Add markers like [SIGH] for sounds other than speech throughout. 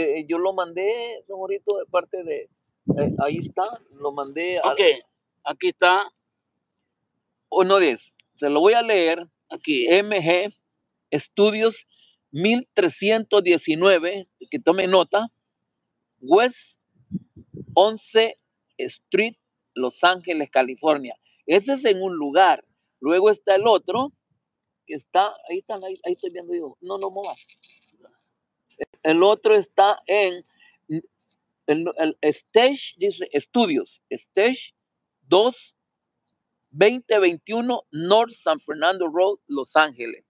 eh, yo lo mandé, don Jorito, de parte de, eh, ahí está, lo mandé a, Ok, aquí está, honores, se lo voy a leer, aquí. MG Estudios 1319, que tome nota, West 11 Street, Los Ángeles, California. Ese es en un lugar. Luego está el otro, que está, ahí está, ahí, ahí estoy viendo yo. No, no movas. El otro está en el, Stage, dice Estudios, Stage 2, 2021 North San Fernando Road, Los Ángeles.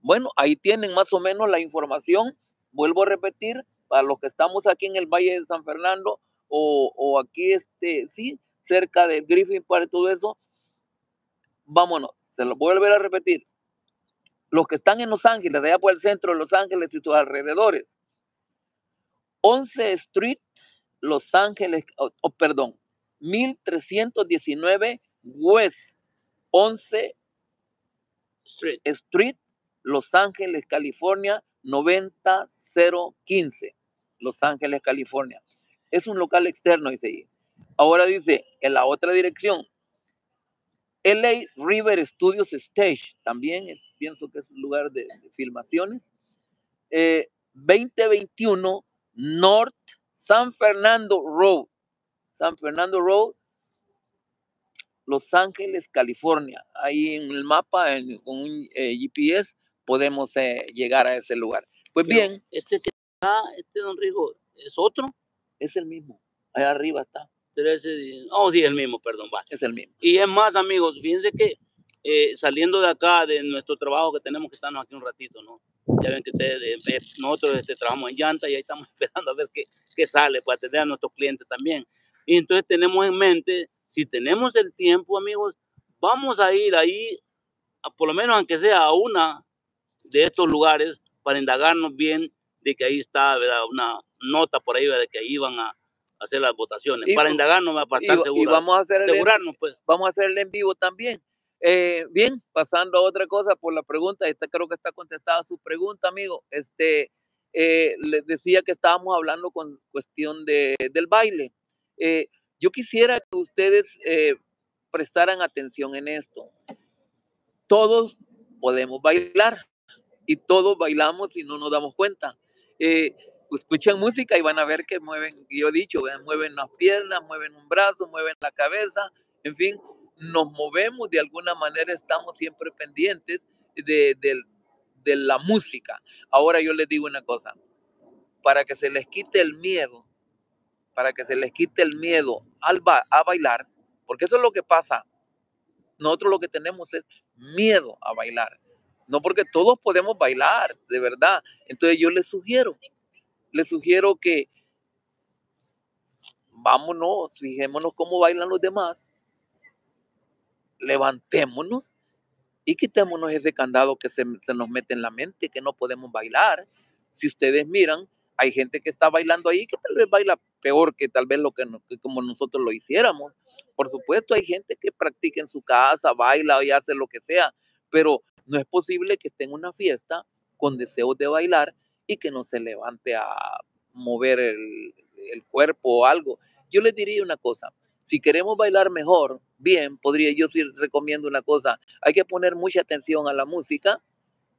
Bueno, ahí tienen más o menos la información. Vuelvo a repetir, para los que estamos aquí en el Valle de San Fernando o, o aquí, este, sí, cerca de Griffin Park y todo eso, vámonos, se lo voy a volver a repetir. Los que están en Los Ángeles, de allá por el centro de Los Ángeles y sus alrededores, 11 Street, Los Ángeles, oh, oh, perdón, 1319 West 11 Street. Street, Los Ángeles, California, 90015. Los Ángeles, California. Es un local externo, dice ahí. Ahora dice, en la otra dirección, LA River Studios Stage, también es- pienso que es un lugar de, de filmaciones. Eh, 2021 North San Fernando Road. San Fernando Road, Los Ángeles, California. Ahí en el mapa, en, con un eh, GPS, podemos eh, llegar a ese lugar. Pues Pero bien, Este que está, este don Rigo, ¿es otro? es el mismo. Allá arriba está, 13, di- oh, sí, el mismo, perdón, va. es el mismo. Y es más, amigos, fíjense que eh, saliendo de acá, de nuestro trabajo, que tenemos que estarnos aquí un ratito, ¿no? Ya ven que ustedes, eh, nosotros este, trabajamos en llanta y ahí estamos [LAUGHS] esperando a ver qué, qué sale para atender a nuestros clientes también. Y entonces tenemos en mente, si tenemos el tiempo, amigos, vamos a ir ahí, a, por lo menos aunque sea a una de estos lugares, para indagarnos bien de que ahí está, ¿verdad? Una nota por ahí, ¿verdad? De que ahí van a hacer las votaciones, Y- para indagarnos, para Y, estar y seguros, vamos a hacer el, asegurarnos, pues. vamos a hacerle en vivo también. Eh, bien, pasando a otra cosa por la pregunta, esta creo que está contestada su pregunta, amigo. Este, eh, les decía que estábamos hablando con cuestión de, del baile. Eh, yo quisiera que ustedes eh, prestaran atención en esto. Todos podemos bailar y todos bailamos y no nos damos cuenta. Eh, escuchan música y van a ver que mueven, yo he dicho, mueven las piernas, mueven un brazo, mueven la cabeza, en fin, nos movemos de alguna manera, estamos siempre pendientes de, de- de la música. Ahora yo les digo una cosa, para que se les quite el miedo, para que se les quite el miedo al ba- a bailar, porque eso es lo que pasa. Nosotros lo que tenemos es miedo a bailar. No porque todos podemos bailar, de verdad. Entonces yo les sugiero, les sugiero que vámonos, fijémonos cómo bailan los demás, levantémonos y quitémonos ese candado que se, nos mete en la mente, que no podemos bailar. Si ustedes miran, hay gente que está bailando ahí que tal vez baila peor que tal vez lo que como nosotros lo hiciéramos. Por supuesto, hay gente que practica en su casa, baila y hace lo que sea, pero no es posible que esté en una fiesta con deseos de bailar y que no se levante a mover el, el cuerpo o algo. Yo les diría una cosa, si queremos bailar mejor, bien, podría, yo sí recomiendo una cosa, hay que poner mucha atención a la música,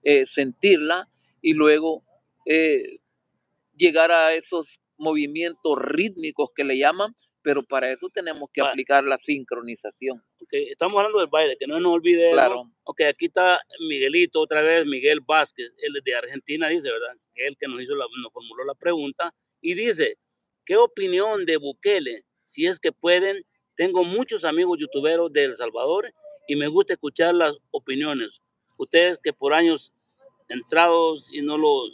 eh, sentirla y luego eh, llegar a esos movimientos rítmicos que le llaman, pero para eso tenemos que Va. aplicar la sincronización. Ok, Estamos hablando del baile, que no nos olvide. eso. Claro. Ok, aquí está Miguelito otra vez, Miguel Vázquez, él es de Argentina, dice, ¿verdad? Él que nos hizo la, nos formuló la pregunta y dice, ¿qué opinión de Bukele? Si es que pueden, tengo muchos amigos youtuberos de El Salvador y me gusta escuchar las opiniones. Ustedes que por años entrados y no lo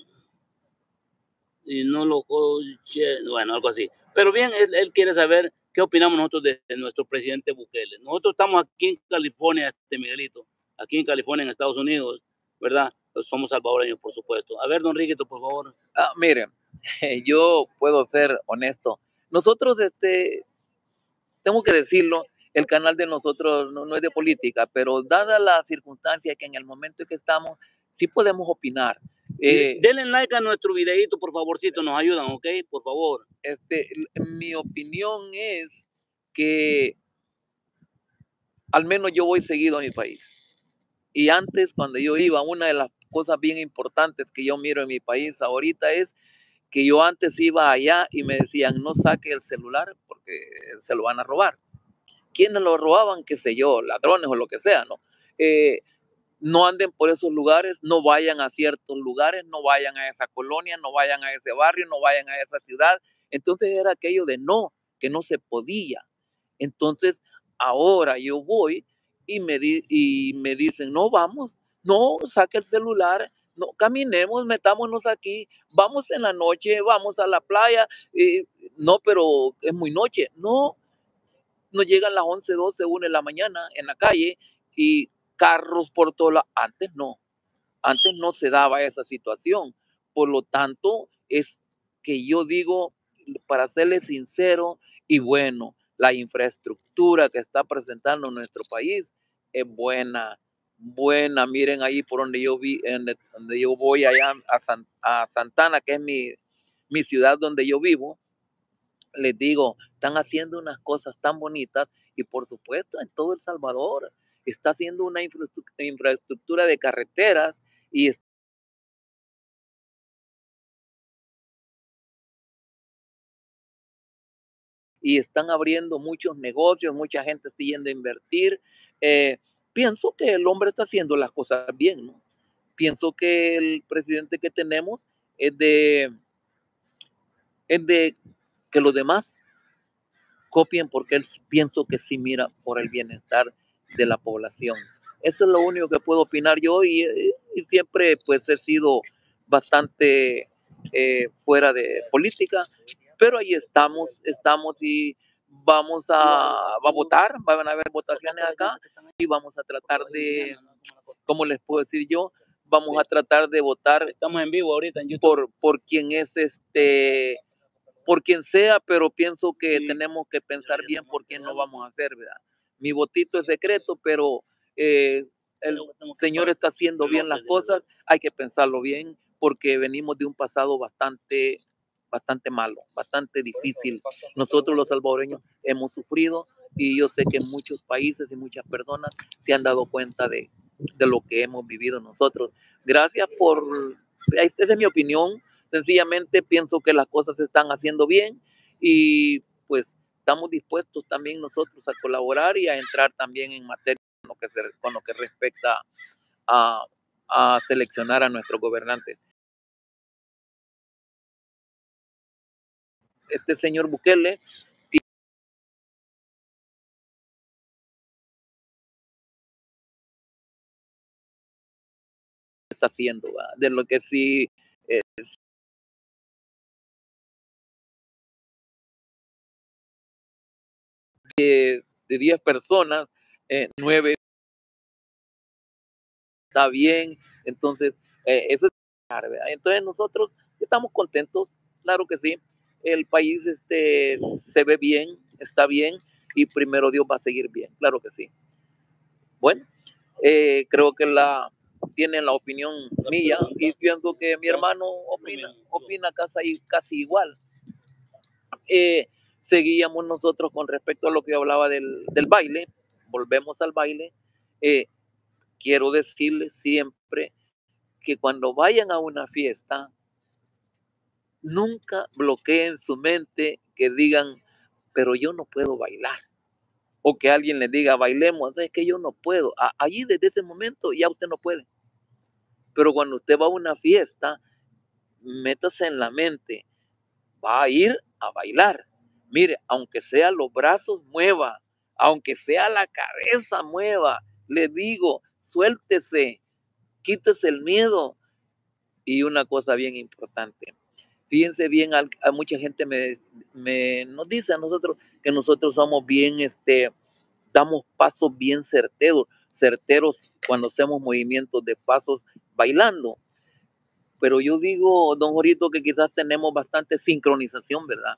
y no lo bueno, algo así. Pero bien, él, quiere saber qué opinamos nosotros de, nuestro presidente Bukele. Nosotros estamos aquí en California, este Miguelito, aquí en California, en Estados Unidos, ¿verdad? Somos salvadoreños, por supuesto. A ver, don Riquito, por favor. Ah, miren, [LAUGHS] yo puedo ser honesto. Nosotros, este, tengo que decirlo, el canal de nosotros no, no es de política, pero dada la circunstancia que en el momento en que estamos, sí podemos opinar. Eh, denle like a nuestro videito, por favorcito, nos ayudan, ¿ok? Por favor. Este, mi opinión es que al menos yo voy seguido a mi país. Y antes, cuando yo iba, una de las cosas bien importantes que yo miro en mi país ahorita es que yo antes iba allá y me decían, no saque el celular porque se lo van a robar. ¿Quiénes lo robaban? Qué sé yo, ladrones o lo que sea, ¿no? Eh, no anden por esos lugares, no vayan a ciertos lugares, no vayan a esa colonia, no vayan a ese barrio, no vayan a esa ciudad. Entonces era aquello de no, que no se podía. Entonces ahora yo voy y me, y me dicen, no vamos, no, saque el celular, no, caminemos, metámonos aquí, vamos en la noche, vamos a la playa, no, pero es muy noche, no, nos llegan las 11, 12, 1 de la mañana en la calle y carros por todas las, antes no, antes no se daba esa situación, por lo tanto es que yo digo, para serle sincero y bueno, la infraestructura que está presentando nuestro país es buena, buena. Miren ahí por donde yo vi, donde yo voy allá a, Santana, que es mi, mi ciudad donde yo vivo. Les digo, están haciendo unas cosas tan bonitas y por supuesto en todo El Salvador está haciendo una infraestructura de carreteras y y están abriendo muchos negocios, mucha gente está yendo a invertir. Eh, pienso que el hombre está haciendo las cosas bien, ¿no? Pienso que el presidente que tenemos es de, es de que los demás copien porque él pienso que sí mira por el bienestar de la población. Eso es lo único que puedo opinar yo y, siempre pues he sido bastante eh, fuera de política, pero ahí estamos, estamos y vamos a, votar, van a haber votaciones acá y vamos a tratar de, ¿cómo les puedo decir yo? Vamos a tratar de votar. Estamos en vivo ahorita en YouTube. Por, por quien es este, por quien sea, pero pienso que tenemos que pensar bien por quién lo vamos a hacer, ¿verdad? Mi votito es secreto, pero eh, el Señor está haciendo bien las cosas, hay que pensarlo bien, porque venimos de un pasado bastante bastante malo, bastante difícil. Nosotros los salvadoreños hemos sufrido y yo sé que muchos países y muchas personas se han dado cuenta de, de lo que hemos vivido nosotros. Gracias por, esta es mi opinión, sencillamente pienso que las cosas se están haciendo bien y pues estamos dispuestos también nosotros a colaborar y a entrar también en materia con lo que, con lo que respecta a, a seleccionar a nuestros gobernantes. Este señor Bukele está haciendo, de lo que sí de 10 personas, eh, 9 está bien, entonces eh, eso es entonces nosotros estamos contentos, claro que sí, el país este, se ve bien, está bien y primero Dios va a seguir bien, claro que sí. Bueno, eh, creo que la tienen la opinión mía y pienso que mi hermano opina, opina casi, casi igual. Eh, seguíamos nosotros con respecto a lo que hablaba del, baile, volvemos al baile. Eh, quiero decirles siempre que cuando vayan a una fiesta, nunca bloqueen su mente que digan, pero yo no puedo bailar. O que alguien le diga, bailemos, es que yo no puedo. Allí desde ese momento ya usted no puede. Pero cuando usted va a una fiesta, métase en la mente, va a ir a bailar. Mire, aunque sea los brazos mueva, aunque sea la cabeza mueva, le digo, suéltese, quítese el miedo. Y una cosa bien importante, fíjense bien, a, mucha gente me, nos dice a nosotros que nosotros somos bien, este, damos pasos bien certeros, certeros cuando hacemos movimientos de pasos bailando. Pero yo digo, don Jorito, que quizás tenemos bastante sincronización, ¿verdad?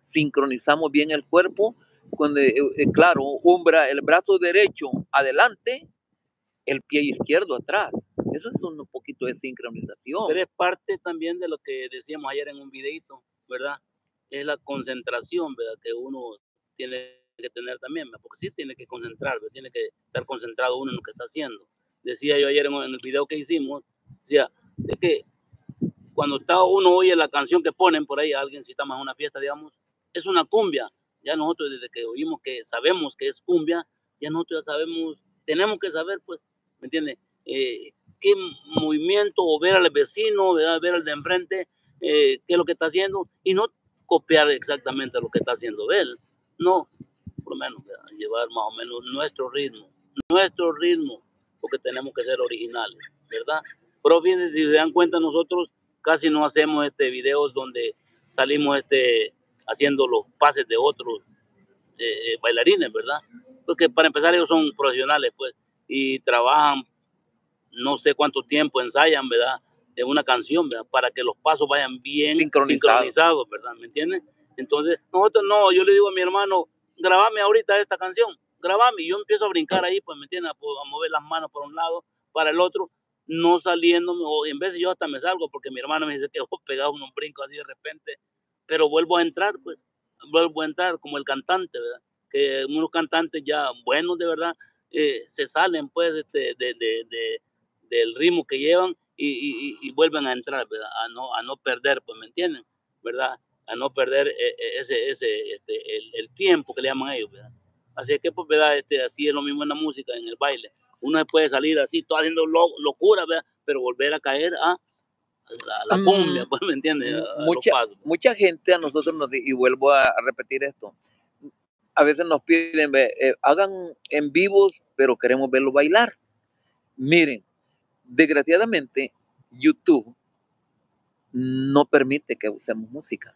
Sincronizamos bien el cuerpo, cuando, eh, eh, claro, umbra, el brazo derecho adelante, el pie izquierdo atrás. Eso es un poquito de sincronización. Pero es parte también de lo que decíamos ayer en un videito, ¿verdad? Es la concentración, ¿verdad? Que uno tiene que tener también, porque sí tiene que concentrar, tiene que estar concentrado uno en lo que está haciendo. Decía yo ayer en el video que hicimos, decía, es que cuando está uno oye la canción que ponen por ahí, alguien si estamos en una fiesta, digamos, es una cumbia. Ya nosotros desde que oímos que sabemos que es cumbia, ya nosotros ya sabemos, tenemos que saber, pues, ¿me entiendes? Eh, qué movimiento o ver al vecino, ver al de enfrente, eh, qué es lo que está haciendo y no copiar exactamente lo que está haciendo él. No, por lo menos llevar más o menos nuestro ritmo, nuestro ritmo, porque tenemos que ser originales, ¿verdad? Pero fíjense, si se dan cuenta, nosotros casi no hacemos este videos donde salimos este, haciendo los pases de otros eh, bailarines, ¿verdad? Porque para empezar ellos son profesionales, pues, y trabajan no sé cuánto tiempo ensayan, ¿verdad? En una canción, ¿verdad? Para que los pasos vayan bien sincronizados, ¿verdad? ¿Me entiendes? Entonces, nosotros no, yo le digo a mi hermano, grabame ahorita esta canción, grabame, y yo empiezo a brincar ahí, pues, ¿me entiendes? A mover las manos por un lado, para el otro, no saliendo, o en vez de yo hasta me salgo, porque mi hermano me dice que [LAUGHS] pegado un brinco así de repente, pero vuelvo a entrar, pues, vuelvo a entrar como el cantante, ¿verdad? Que unos cantantes ya buenos, de verdad, eh, se salen, pues, este, de, de, de del ritmo que llevan y, y, vuelven a entrar, ¿verdad? A no, a no perder, pues, ¿me entienden? ¿Verdad? A no perder eh, eh, ese, ese, este, el, el, tiempo que le llaman a ellos, ¿verdad? Así que, pues, ¿verdad? Este, así es lo mismo en la música, en el baile. Uno puede salir así, todo haciendo locura, ¿verdad? Pero volver a caer a la, la cumbia, pues, ¿me entiendes? mucha, mucha gente a nosotros nos, y vuelvo a, repetir esto, a veces nos piden, eh, hagan en vivos, pero queremos verlo bailar. Miren, Desgraciadamente, YouTube no permite que usemos música.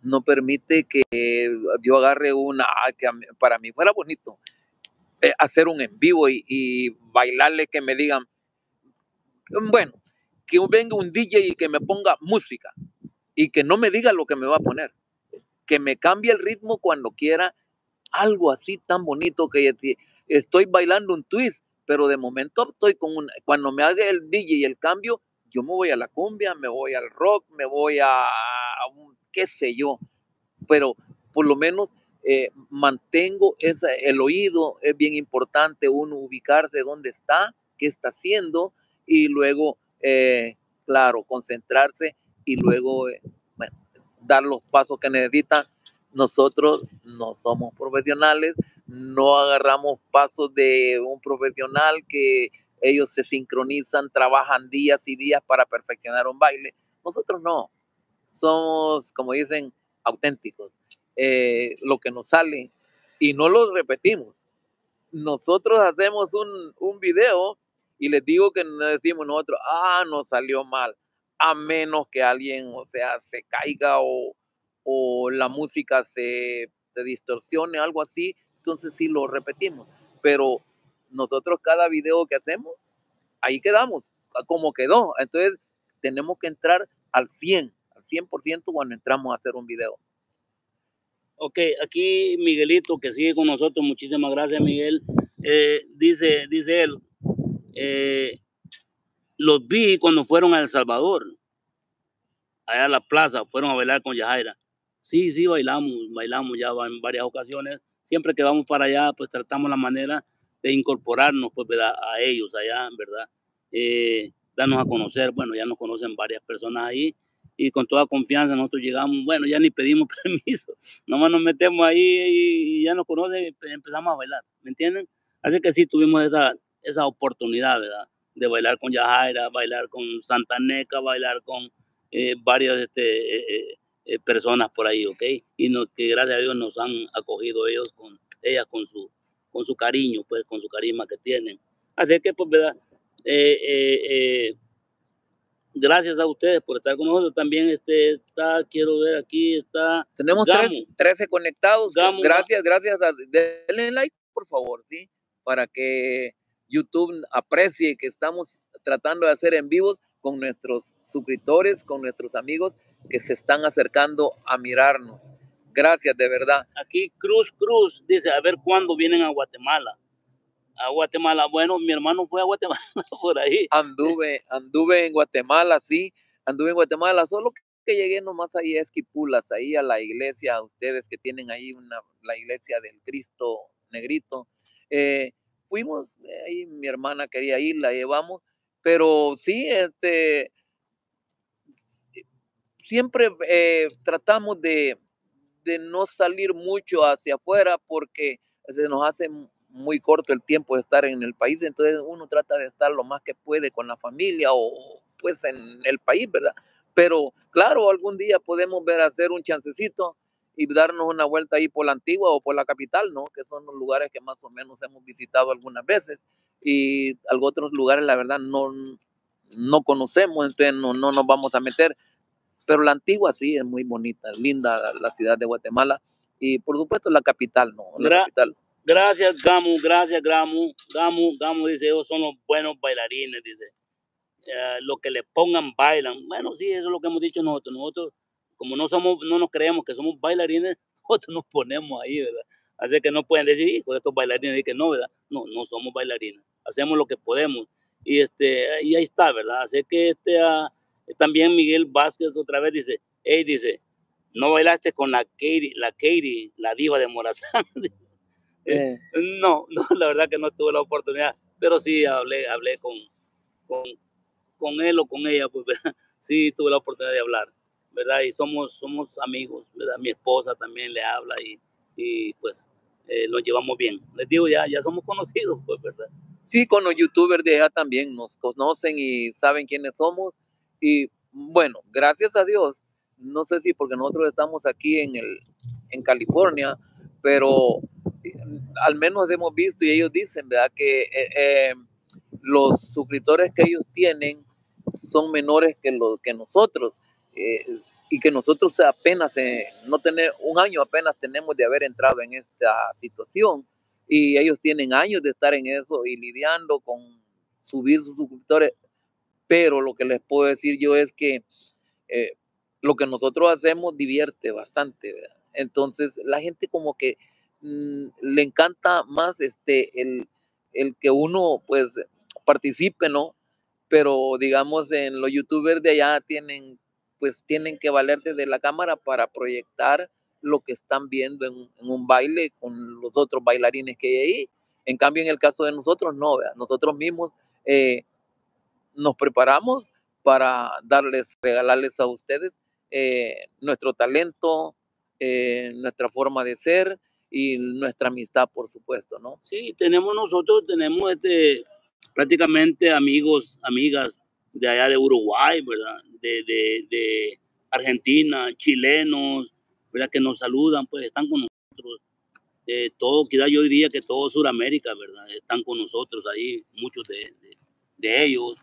No permite que yo agarre una, que para mí fuera bonito, eh, hacer un en vivo y, bailarle que me digan, bueno, que venga un DJ y que me ponga música y que no me diga lo que me va a poner, que me cambie el ritmo cuando quiera, algo así tan bonito que estoy bailando un twist pero de momento estoy con un, cuando me haga el DJ y el cambio, yo me voy a la cumbia, me voy al rock, me voy a, un, qué sé yo, pero por lo menos eh, mantengo esa, el oído, es bien importante uno ubicarse dónde está, qué está haciendo y luego, eh, claro, concentrarse y luego, eh, dar los pasos que necesitan. Nosotros no somos profesionales, no agarramos pasos de un profesional que ellos se sincronizan, trabajan días y días para perfeccionar un baile. Nosotros no, somos, como dicen, auténticos. Eh, lo que nos sale y no lo repetimos. Nosotros hacemos un, un video y les digo que no decimos nosotros, ah, nos salió mal, a menos que alguien, o sea, se caiga o, o la música se, se distorsione, algo así, entonces sí lo repetimos. Pero nosotros cada video que hacemos, ahí quedamos, como quedó. Entonces tenemos que entrar al 100, al 100% cuando entramos a hacer un video. Ok, aquí Miguelito que sigue con nosotros, muchísimas gracias Miguel. Eh, dice, dice él, eh, los vi cuando fueron a El Salvador, allá a la plaza, fueron a bailar con Yajaira. Sí, sí, bailamos, bailamos ya en varias ocasiones siempre que vamos para allá, pues tratamos la manera de incorporarnos pues, a ellos allá, ¿verdad? Eh, darnos a conocer, bueno, ya nos conocen varias personas ahí y con toda confianza nosotros llegamos, bueno, ya ni pedimos [LAUGHS] permiso, nomás nos metemos ahí y, ya nos conocen y empezamos a bailar, ¿me entienden? Así que sí tuvimos esa, esa oportunidad, ¿verdad? De bailar con Yajaira, bailar con Santaneca, bailar con eh, varias este, eh, eh, personas por ahí, ¿ok? Y no, que gracias a Dios nos han acogido ellos con ellas con su, con su cariño, pues con su carisma que tienen. Así que, pues, ¿verdad? Eh, eh, gracias a ustedes por estar con nosotros. También este, está, quiero ver aquí, está. Tenemos 13 conectados. gracias, gracias. denle like, por favor, ¿sí? Para que YouTube aprecie que estamos tratando de hacer en vivos con nuestros suscriptores, con nuestros amigos que se están acercando a mirarnos. Gracias, de verdad. Aquí Cruz Cruz dice, a ver cuándo vienen a Guatemala. A Guatemala, bueno, mi hermano fue a Guatemala [LAUGHS] por ahí. Anduve, anduve en Guatemala, sí, anduve en Guatemala, solo que llegué nomás ahí a Esquipulas, ahí a la iglesia, ustedes que tienen ahí una, la iglesia del Cristo Negrito. Eh, fuimos, ahí mi hermana quería ir, la llevamos, pero sí, este, siempre eh, tratamos de, de no salir mucho hacia afuera porque se nos hace muy corto el tiempo de estar en el país, entonces uno trata de estar lo más que puede con la familia o pues en el país, ¿verdad? Pero claro, algún día podemos ver hacer un chancecito y darnos una vuelta ahí por la antigua o por la capital, ¿no? Que son los lugares que más o menos hemos visitado algunas veces y algunos otros lugares, la verdad, no, no conocemos, entonces no, no nos vamos a meter. Pero la antigua sí es muy bonita, linda la, ciudad de Guatemala y por supuesto la capital, ¿no? La capital. Gracias, Gamu, gracias, Gamu. Gamu, Gamu dice, ellos son los buenos bailarines, dice. Eh, lo que le pongan bailan. Bueno, sí, eso es lo que hemos dicho nosotros. Nosotros, como no somos, no nos creemos que somos bailarines, [LAUGHS] nosotros nos ponemos ahí, ¿verdad? Así que no pueden decir, con estos bailarines, que no, ¿verdad? No, no somos bailarines. Hacemos lo que podemos. Y, este, y ahí está, ¿verdad? Así que este, uh, también Miguel Vázquez otra vez dice, hey, dice, no bailaste con la Katie, la Katie, la diva de Morazán. [LAUGHS] Eh. No, [LAUGHS] no, la verdad que no tuve la oportunidad, pero sí hablé, hablé con, con, con él o con ella, pues [LAUGHS] sí tuve la oportunidad de hablar, ¿verdad? Y somos, somos amigos, ¿verdad? Mi esposa también le habla y, y pues eh, nos llevamos bien. Les digo, ya, ya somos conocidos, pues, ¿verdad? Sí, con los youtubers de allá también nos conocen y saben quiénes somos. Y bueno, gracias a Dios, no sé si porque nosotros estamos aquí en, el, en California, pero al menos hemos visto y ellos dicen, ¿verdad? Que eh, eh, los suscriptores que ellos tienen son menores que, los, que nosotros eh, y que nosotros apenas, no tener un año apenas tenemos de haber entrado en esta situación y ellos tienen años de estar en eso y lidiando con subir sus suscriptores, pero lo que les puedo decir yo es que lo que nosotros hacemos divierte bastante, ¿verdad? Entonces la gente como que Mm, le encanta más este el, el, que uno pues participe, ¿no? Pero digamos en los youtubers de allá tienen pues tienen que valerse de la cámara para proyectar lo que están viendo en, un baile con los otros bailarines que hay ahí. En cambio, en el caso de nosotros, no, nosotros mismos eh, nos preparamos para darles, regalarles a ustedes eh, nuestro talento, eh, nuestra forma de ser y nuestra amistad, por supuesto, ¿no? Sí, tenemos nosotros, tenemos este, prácticamente amigos, amigas de allá de Uruguay, ¿verdad? De, de, de Argentina, chilenos, ¿verdad? Que nos saludan, pues están con nosotros. Eh, todo, quizá yo diría que todo Sudamérica, ¿verdad? Están con nosotros ahí, muchos de, de, ellos,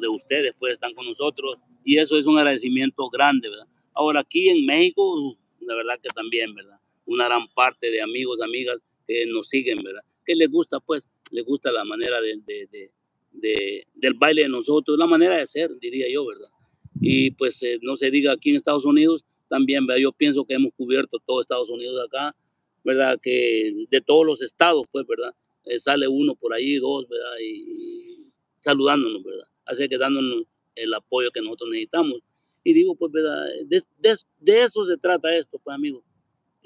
de ustedes, pues están con nosotros. Y eso es un agradecimiento grande, ¿verdad? Ahora, aquí en México, la verdad que también, ¿verdad? una gran parte de amigos, amigas que nos siguen, ¿verdad? Que les gusta, pues, les gusta la manera de, de, de, del baile de nosotros, la manera de ser, diría yo, ¿verdad? Y pues eh, no se diga aquí en Estados Unidos, también, ¿verdad? Yo pienso que hemos cubierto todo Estados Unidos acá, ¿verdad? Que de todos los estados, pues, ¿verdad? Eh, sale uno por ahí, dos, ¿verdad? Y, saludándonos, ¿verdad? Así que dándonos el apoyo que nosotros necesitamos. Y digo, pues, ¿verdad? De, de, de eso se trata esto, pues, amigos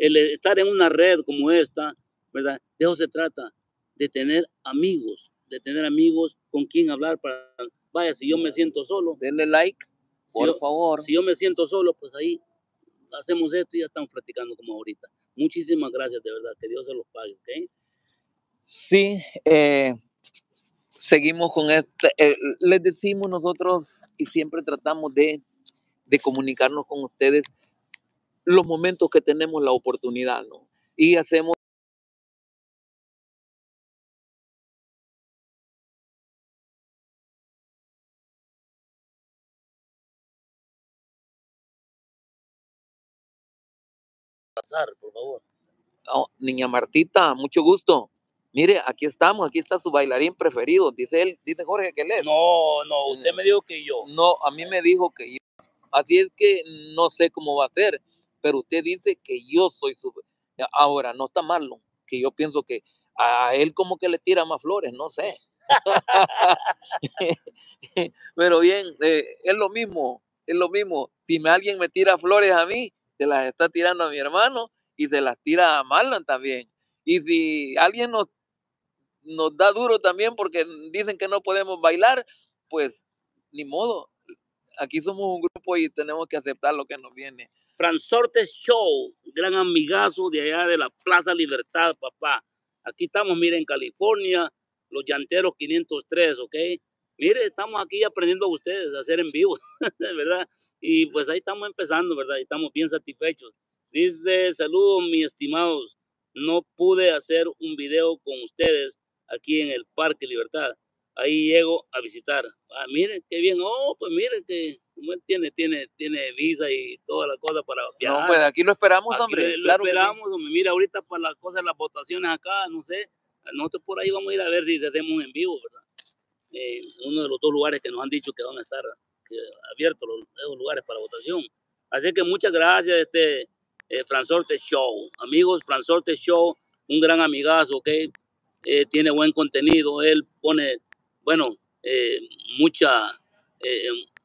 el estar en una red como esta, ¿verdad? De eso se trata, de tener amigos, de tener amigos con quien hablar para, vaya, si yo me siento solo. Denle like, por favor. Si yo me siento solo, pues ahí hacemos esto y ya estamos practicando como ahorita. Muchísimas gracias, de verdad, que Dios se los pague, ¿ok? Sí, eh, seguimos con este, eh, les decimos nosotros y siempre tratamos de, de comunicarnos con ustedes los momentos que tenemos la oportunidad, ¿no? Y hacemos pasar, por favor. Oh, niña Martita, mucho gusto. Mire, aquí estamos, aquí está su bailarín preferido, dice él, dice Jorge que él es. No, no, usted me dijo que yo. No, a mí me dijo que yo. Así es que no sé cómo va a ser pero usted dice que yo soy su... Ahora, no está malo, que yo pienso que a él como que le tira más flores, no sé. [LAUGHS] [LAUGHS] Pero bien, eh, es lo mismo, es lo mismo. Si alguien me tira flores a mí, se las está tirando a mi hermano y se las tira a Marlon también. Y si alguien nos, nos da duro también porque dicen que no podemos bailar, pues ni modo. Aquí somos un grupo y tenemos que aceptar lo que nos viene. Fransorte Show, gran amigazo de allá de la Plaza Libertad, papá. Aquí estamos, miren, en California, los llanteros 503, ¿ok? Mire, estamos aquí aprendiendo a ustedes a hacer en vivo, [LAUGHS] ¿verdad? Y pues ahí estamos empezando, ¿verdad? Y estamos bien satisfechos. Dice, saludos, mis estimados. No pude hacer un video con ustedes aquí en el Parque Libertad. Ahí llego a visitar. Ah, miren, qué bien. Oh, pues miren que tiene, tiene, tiene visa y toda la cosa para viajar. No, pues aquí lo esperamos, hombre. Lo, esperamos, hombre. Mira, ahorita para las cosas, las votaciones acá, no sé, nosotros por ahí vamos a ir a ver si hacemos en vivo, ¿verdad? Eh, uno de los dos lugares que nos han dicho que van a estar abiertos los, esos lugares para votación. Así que muchas gracias, este eh, Fransorte Show. Amigos, Fransorte Show, un gran amigazo, ¿ok? Eh, tiene buen contenido, él pone, bueno, eh, mucha,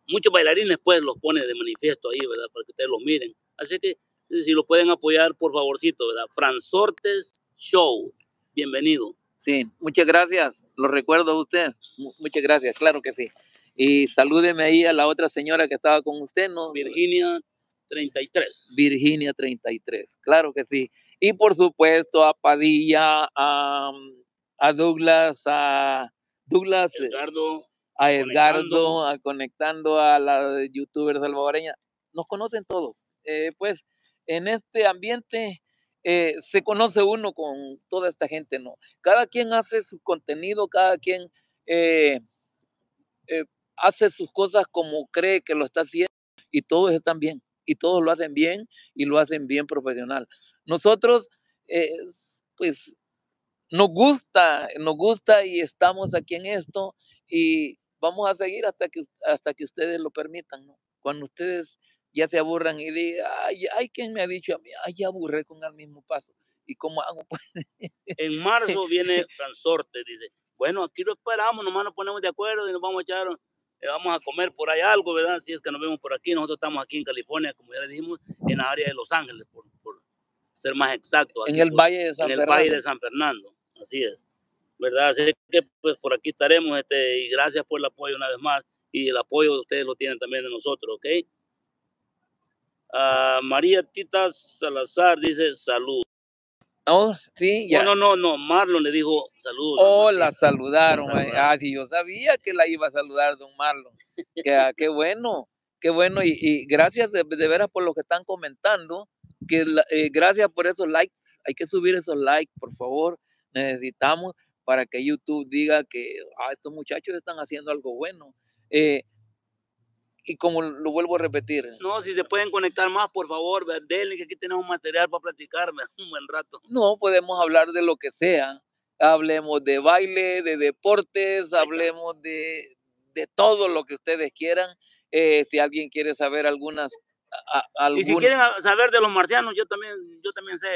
muchos bailarines pues los pone de manifiesto ahí, ¿verdad? Para que ustedes los miren. Así que si lo pueden apoyar, por favorcito, ¿verdad? Fransortes Show bienvenido. Sí, muchas gracias. Lo recuerdo a usted. muchas gracias, claro que sí. Y salúdeme ahí a la otra señora que estaba con usted, ¿no? Virginia 33. Virginia 33, claro que sí. Y por supuesto a Padilla, a, Douglas, a Douglas, Edgardo, a Edgardo, a conectando a la youtuber salvadoreña. Nos conocen todos. Eh, pues en este ambiente eh, se conoce uno con toda esta gente, ¿no? Cada quien hace su contenido, cada quien eh, eh, hace sus cosas como cree que lo está haciendo y todos están bien, y todos lo hacen bien y lo hacen bien profesional. Nosotros, pues, nos gusta, nos gusta y estamos aquí en esto y vamos a seguir hasta que, hasta que ustedes lo permitan, ¿no? Cuando ustedes ya se aburran y digan, ay, ay, ¿quién me ha dicho a mí? Ay, ya aburré con el mismo paso. ¿Y cómo hago? Pues? en marzo viene [LAUGHS] Fransorte, dice, bueno, aquí lo esperamos, nomás nos ponemos de acuerdo y nos vamos a echar, eh, vamos a comer por ahí algo, ¿verdad? Si es que nos vemos por aquí, nosotros estamos aquí en California, como ya le dijimos, en la área de Los Ángeles, por, ser más exacto. en el Valle de San en el Valle de San Fernando, así es. ¿Verdad? Así que pues por aquí estaremos, este, y gracias por el apoyo una vez más, y el apoyo de ustedes lo tienen también de nosotros, ¿ok? María Tita Salazar dice salud. Oh, sí, ya. No, no, no, Marlon le dijo salud. Oh, la saludaron. Ah, sí, yo sabía que la iba a saludar, don Marlon. ah, qué bueno, qué bueno. Y, gracias de, veras por lo que están comentando. Que eh, gracias por esos likes. Hay que subir esos likes, por favor. Necesitamos para que YouTube diga que ah, estos muchachos están haciendo algo bueno. Eh, y como lo vuelvo a repetir. No, si se pueden conectar más, por favor, denle que aquí tenemos material para platicar [LAUGHS] un buen rato. No, podemos hablar de lo que sea. Hablemos de baile, de deportes, hablemos de, de todo lo que ustedes quieran. Eh, si alguien quiere saber algunas Y si quieren saber de los marcianos, yo también, yo también sé,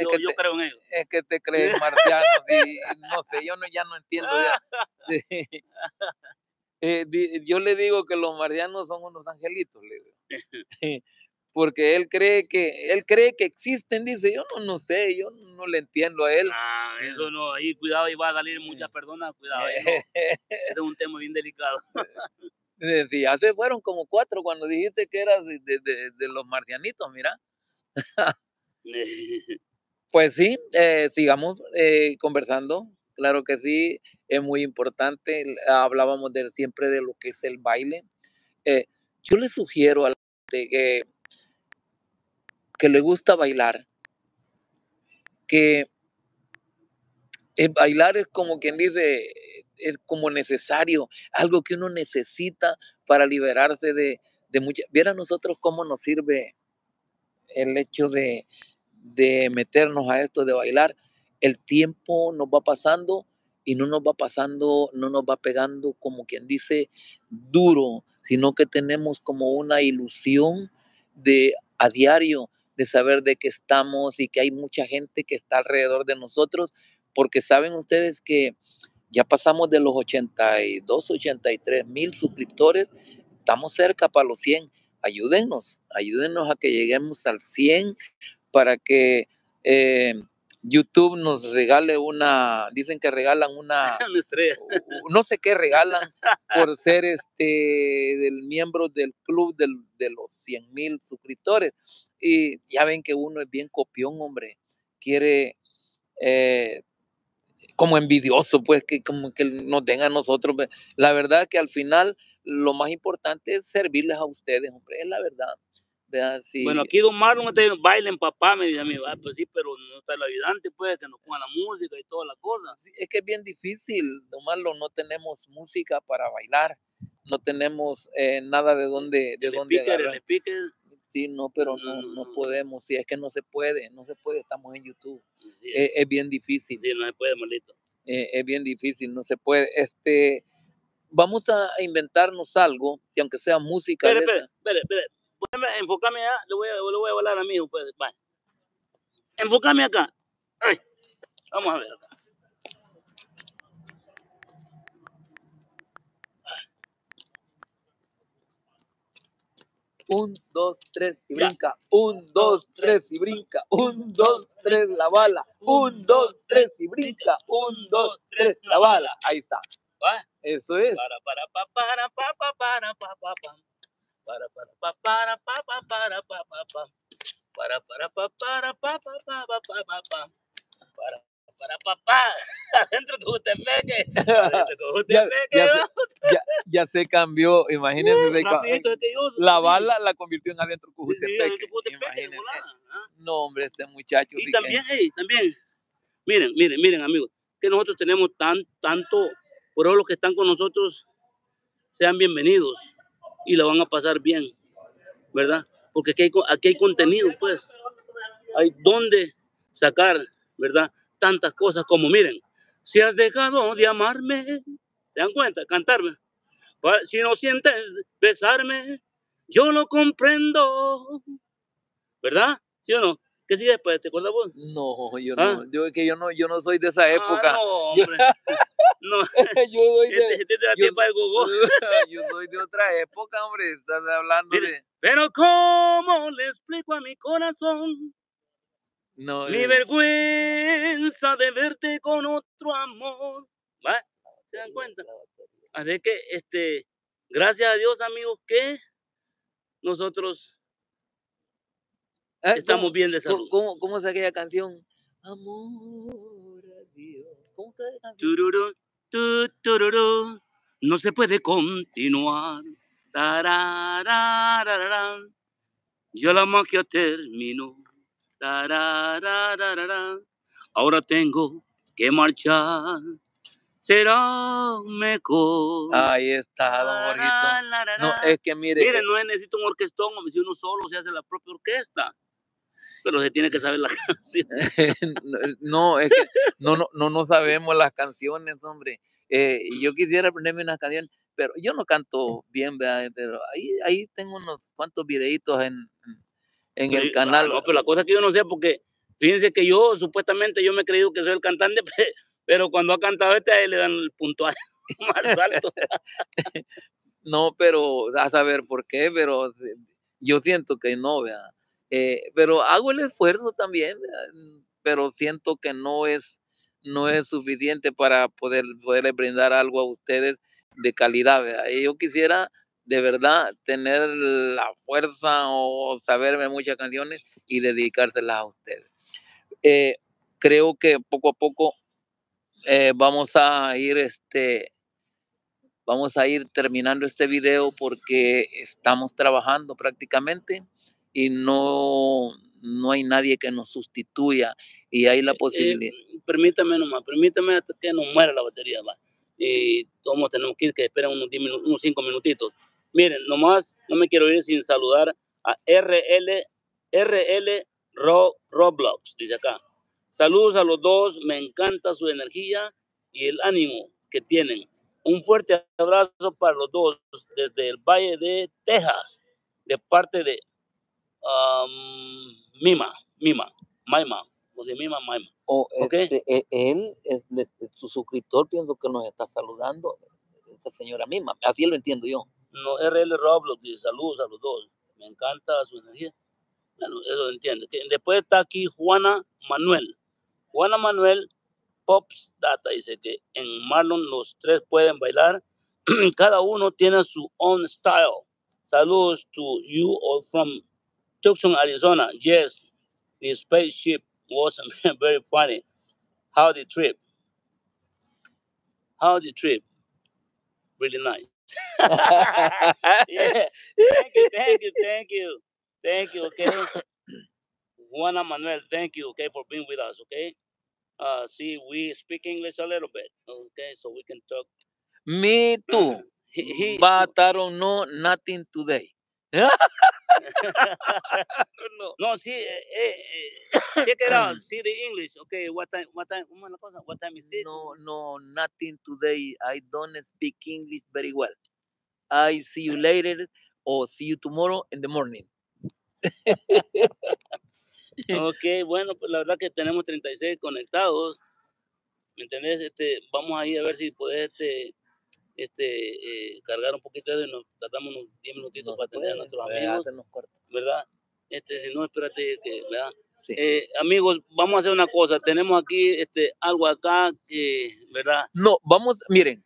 yo, creo en ellos. Es que te crees [LAUGHS] marciano y no sé, yo no, ya no entiendo. [LAUGHS] [LAUGHS] Eh, yo le digo que los marianos son unos angelitos, porque él cree que él cree que existen, dice, yo no, no sé, yo no le entiendo a él. Ah, eso no, ahí cuidado, ahí va a salir muchas personas, cuidado, es un tema bien delicado. Ya se fueron como cuatro cuando dijiste que eras de, de, los marcianitos, mira. [LAUGHS] [LAUGHS] pues sí, eh, sigamos eh, conversando Claro que sí, es muy importante. Hablábamos de, siempre de lo que es el baile. Eh, yo le sugiero a la gente que, que le gusta bailar, que bailar es como quien dice, es como necesario, algo que uno necesita para liberarse de, de muchas. Viera nosotros cómo nos sirve el hecho de, de meternos a esto de bailar el tiempo nos va pasando y no nos va pasando, no nos va pegando como quien dice duro, sino que tenemos como una ilusión de a diario de saber de que estamos y que hay mucha gente que está alrededor de nosotros porque saben ustedes que ya pasamos de los 82, 83 mil suscriptores, estamos cerca para los 100. Ayúdennos, ayúdennos a que lleguemos al 100 para que eh, YouTube nos regale una, dicen que regalan una, [LAUGHS] no sé qué regalan por ser este del miembro del club del- de los 100 mil suscriptores. Y ya ven que uno es bien copión, hombre. Quiere eh, como envidioso, pues, que como que nos den a nosotros. ve. La verdad que al final lo más importante es servirles a ustedes, hombre, es la verdad. Sí. Bueno, aquí Don Marlon está diciendo, bailen papá, me dice a mí, "Ah, pues sí, pero no está el ayudante, pues, que nos ponga la música y todas las cosas. Sí, es que es bien difícil, Marlo, no tenemos música para bailar, no tenemos eh, nada de dónde, de El dónde speaker, el agarrar. speaker. Sí, no, pero No, no, podemos, sí, es que no se puede, no se puede, estamos en YouTube. Sí, Es, es bien difícil, sí, no se puede, malito. eh, es bien difícil, no se puede. Este, vamos a inventarnos algo, que aunque sea música, Espere, de espere, esa- espere, espere. Póngame, enfócame allá, le voy a, le voy a hablar a mi hijo, pues. Enfócame acá. Ay, vamos a ver acá. Un, dos, tres y brinca, un, dos, tres y brinca, un, dos, tres la bala, un, dos, tres y brinca, un, dos, tres la bala. Ahí está, eso es. Para, para, pa, para, pa, pa, para, pa, pa, pa. Para, para, pa, para, pa, pa, para, pa, pa, pa. Para, para, pa, para, pa, pa, pa, pa, pa, pa, pa. Para, para, pa, pa. [LAUGHS] Adentro que usted meque. Adentro que [LAUGHS] usted Ya- meque. ya ya, ya se cambió, imagínense. Rapidito, es que yo- la sí. bala la convirtió en adentro Sí, sí, que usted meque, volada, ¿ah? No, hombre, este muchacho. sí Y que- también, hey, también, miren, miren, miren, amigos, que nosotros tenemos tan, tanto, por los que están con nosotros sean bienvenidos y la van a pasar bien, ¿verdad? Porque aquí hay, aquí hay contenido, pues. Hay donde sacar, ¿verdad? Tantas cosas como, miren, si has dejado de amarme, ¿se dan cuenta? Cantarme. Si no sientes besarme, yo lo comprendo, ¿verdad? ¿Sí o no? ¿Qué sigue después? ¿Te acuerdas vos? No, yo ¿Ah? no, yo es que yo no, yo no soy de esa Ah, época. no, [LAUGHS] hombre. No, [LAUGHS] yo soy este, de, este es de la yo- tiempa del gogo. yo soy de otra época, hombre. Estás hablando Mire, de. Pero ¿cómo le explico a mi corazón No, mi eh, vergüenza de verte con otro amor? ¿Va? ¿Se dan cuenta? Así que, este, gracias a Dios, amigos, que nosotros eh, estamos ¿cómo- bien de ¿Cómo, salud. cómo, cómo es aquella canción? Amor a Dios. ¿Cómo está esa canción? Tururú, tu, tururú, no se puede continuar. Tarararararán, Ya la magia terminó. Ahora tengo que marchar. Será mejor. Ahí está, don Jorgito. No, es que mire. Miren, no es necesito un orquestón, hombre, si uno solo se hace la propia orquesta. Pero se tiene que saber la [LAUGHS] canción. [LAUGHS] no, es que no, no, no, no sabemos las canciones, hombre. Eh, yo quisiera aprenderme unas canciones, pero yo no canto bien, ¿verdad? pero ahí, ahí tengo unos cuantos videitos en, en el canal. no, pero la cosa es que yo no sé, porque fíjense que yo, supuestamente, yo me he creído que soy el cantante, [LAUGHS] pe- pero cuando ha cantado este, a él le dan el puntual [LAUGHS] más alto. [LAUGHS] No, pero a saber por qué, pero eh, yo siento que no, ¿verdad? Eh, pero hago el esfuerzo también, ¿verdad? pero siento que no es, no es suficiente para poder poderles brindar algo a ustedes de calidad. ¿verdad? Y yo quisiera de verdad tener la fuerza o saberme muchas canciones y dedicárselas a ustedes. Eh, creo que poco a poco eh, vamos a ir este vamos a ir terminando este video porque estamos trabajando prácticamente y no, no hay nadie que nos sustituya y hay la posibilidad. Eh, permítame nomás, permítame hasta que nos muera la batería, va. Y todos tenemos que ir, que esperen unos, 10 minu- unos 5 minutitos. Miren, nomás no me quiero ir sin saludar a RL, RL Ro, Roblox, dice acá. Saludos a los dos, me encanta su energía y el ánimo que tienen. Un fuerte abrazo para los dos desde el Valle de Texas, de parte de um, Mima, Mima, Maima, Josemima Maima. O Ok. este, e- él, es, su suscriptor, pienso que nos está saludando, esa señora misma, así lo entiendo yo. No, RL Roblox dice saludos a los dos. Me encanta su energía. Bueno, eso entiende. Después está aquí Juana Manuel. Juana Manuel Pops Data dice que en Marlon los tres pueden bailar. [CLEARS THROAT] Cada uno tiene su own style. Saludos to you all from Tucson, Arizona. Yes, the spaceship was [LAUGHS] very funny. How the trip? How the trip? Really nice. [LAUGHS] [LAUGHS] yeah. Thank you, thank you, thank you. Thank you, okay? Juana Manuel, thank you, okay, for being with us, okay? Uh, see, we speak English a little bit, okay, so we can talk. Me [CLEARS THROAT] too. He, he, But I don't know nothing today. No. no, see, eh, eh, check it out, see the English, okay, what time, what time, ¿cómo es la cosa? what time is it? No, no, nothing today. I don't speak English very well. I see you later or see you tomorrow in the morning. [LAUGHS] Ok, bueno, pues la verdad que tenemos 36 conectados. ¿Me entendés? Este, vamos ahí a ver si puedes este, este, eh, cargar un poquito de eso y nos tardamos unos 10 minutitos No para atender a nuestros amigos. ¿verdad? Este, si no, espérate que, ¿verdad? Sí. Eh, amigos, vamos a hacer una cosa. Tenemos aquí este, algo acá que, ¿verdad? No, vamos, miren,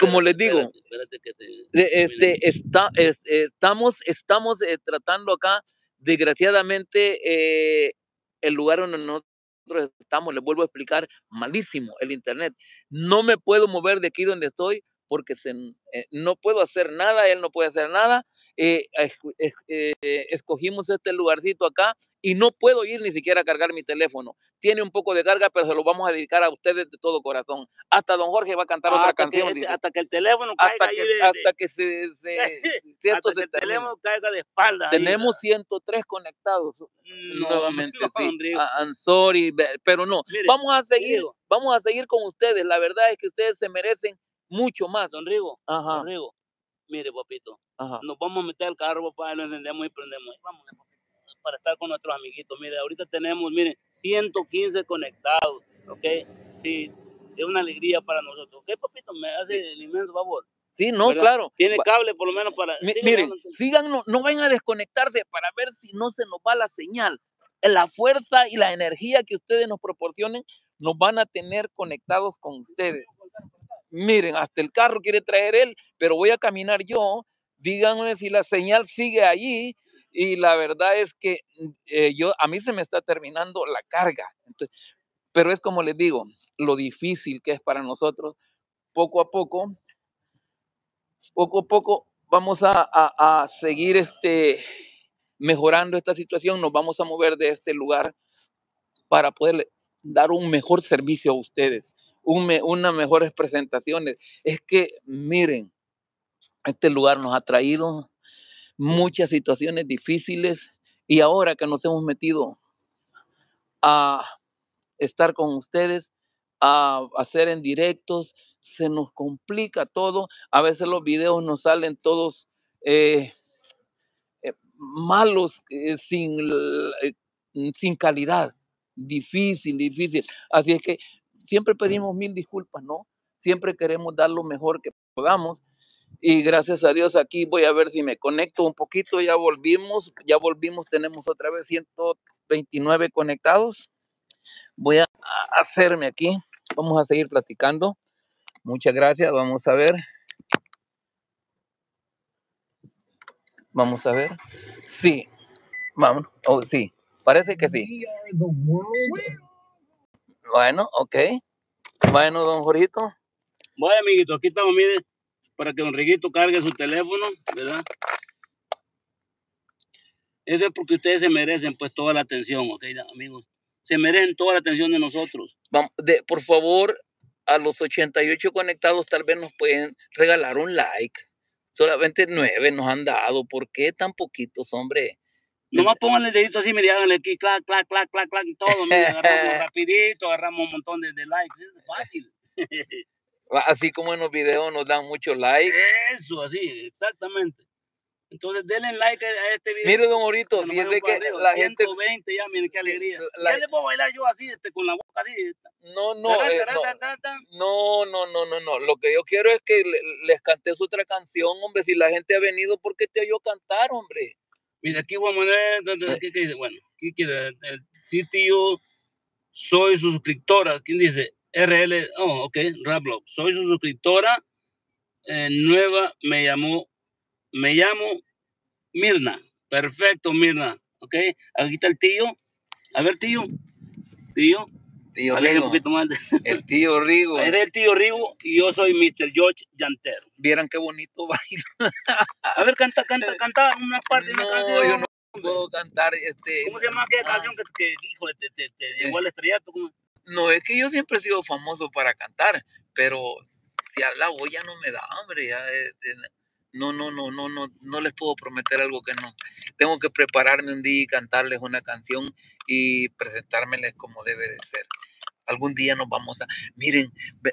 como les digo, Espérate, espérate que te- de- este, está, es- estamos, estamos eh, tratando acá, desgraciadamente, eh, el lugar donde nosotros estamos, les vuelvo a explicar, malísimo el internet. No me puedo mover de aquí donde estoy porque se, eh, no puedo hacer nada, él no puede hacer nada. eh, eh, escogimos este lugarcito acá y no puedo ir ni siquiera a cargar mi teléfono. Tiene un poco de carga, pero se lo vamos a dedicar a ustedes de todo corazón. Hasta don Jorge va a cantar otra hasta, que, canción. este- dice. hasta que el teléfono caiga hasta que, de, hasta que se, se- [LAUGHS] hasta se que el termina. teléfono caiga de espalda. ahí, Tenemos 103 conectados [LAUGHS] nuevamente, no, sí. hombre. Ah, I'm sorry, pero no. Mire, Vamos a seguir, Rigo, vamos a seguir con ustedes. La verdad es que ustedes se merecen mucho más. Don Rigo, Ajá, Don Rigo, mire, papito, ajá. nos vamos a meter al carro, papá, y lo encendemos y prendemos. Vamos, papito, para estar con nuestros amiguitos. Mire, ahorita tenemos, mire, 115 conectados, ¿ok? Sí, es una alegría para nosotros. ¿Ok, papito? Me hace el inmenso favor. Sí, no, ¿verdad? claro. Tiene cable por lo menos para... Siga miren, no, no vayan a desconectarse para ver si no se nos va la señal. La fuerza y la energía que ustedes nos proporcionen nos van a tener conectados con ustedes. Miren, hasta el carro quiere traer él, pero voy a caminar yo. Díganme si la señal sigue allí. Y la verdad es que mm, eh, yo a mí se me está terminando la carga. Entonces, pero es como les digo, lo difícil que es para nosotros, poco a poco, poco a poco vamos a, a- seguir este, mejorando esta situación, nos vamos a mover de este lugar para poder dar un mejor servicio a ustedes, un me- unas mejores presentaciones. Es que, miren, este lugar nos ha traído muchas situaciones difíciles y ahora que nos hemos metido a estar con ustedes, a hacer en directos, se nos complica todo. A veces los videos nos salen todos eh, eh, malos, eh, sin, eh, sin calidad. Difícil, difícil. Así es que siempre pedimos mil disculpas, ¿no? Siempre queremos dar lo mejor que podamos. Y gracias a Dios aquí voy a ver si me conecto un poquito. Ya volvimos, ya volvimos, tenemos otra vez 129 conectados. Voy a hacerme aquí. Vamos a seguir platicando. Muchas gracias. Vamos a ver. Vamos a ver. Sí. Vamos. Oh, sí. Parece que sí. We are the world. Bueno, ok. Bueno, don Jorgito. Bueno, amiguito, aquí estamos, mire, para que don Riguito cargue su teléfono, ¿verdad? Eso es porque ustedes se merecen, pues, toda la atención, ¿ok, amigos? Se merecen toda la atención de nosotros. Vam- de- por favor, a los 88 conectados tal vez nos pueden regalar un like. Solamente nueve nos han dado. ¿Por qué tan poquitos, hombre? Nomás pónganle el dedito así, mire, háganle aquí, clac, clac, clac, clac, clac, y todo, mire, agarramos [LAUGHS] rapidito, agarramos un montón de, de likes, es fácil. [LAUGHS] Así como en los videos nos dan muchos likes. Eso, así, exactamente. Entonces denle like a este video. Mire, don Orito, fíjese que arriba, la gente... 120 ya, miren qué alegría. la- ya le puedo bailar yo así, este, con la boca así. No, no, Tará, eh, tará, no. tará. No, no, no, no, no. Lo que yo quiero es que le- les cantes otra canción, hombre. Si la gente ha venido, ¿por qué te oyó cantar, hombre? Mira, aquí vamos a ¿dónde- ¿qué, dice? Bueno, aquí quiere el sitio, soy su suscriptora. ¿Quién dice? RL, oh, ok, Rablox. Soy su suscriptora eh, nueva, me llamó, me llamo Mirna. Perfecto, Mirna. Ok, aquí está el tío. A ver, tío. Tío, Tío un Rigo, poquito más. de- el tío Rigo. Es el tío Rigo y yo soy Mr. George Llantero. Vieran qué bonito baila. A ver, canta, canta, [LAUGHS] canta una parte de una No, canción. yo no puedo cantar. Este, ¿Cómo se llama aquella Ah. canción que, que híjole, te, te, te llegó al estrellato? ¿Cómo? No, es que yo siempre he sido famoso para cantar, pero ya la voz ya no me da hambre. Ya, este, no, no, no, no, no, no les puedo prometer algo que no. Tengo que prepararme un día y cantarles una canción y presentármeles como debe de ser. Algún día nos vamos a... Miren,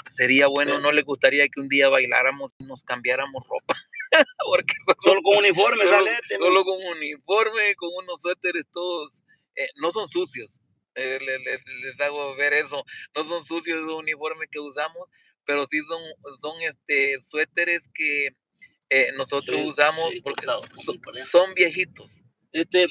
sería bueno, ¿no les gustaría que un día bailáramos y nos cambiáramos ropa? [LAUGHS] Porque [LAUGHS] Solo con uniforme solo, sale este. solo con uniforme, con unos suéteres todos, eh, no son sucios, eh, le- le- les, hago ver eso, no son sucios esos uniformes que usamos, pero sí son, son este suéteres que eh, nosotros Sí, usamos sí, porque son, son viejitos. Este,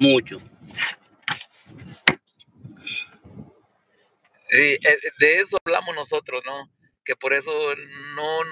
mucho. Eh, de eso hablamos nosotros, ¿no? Que por eso no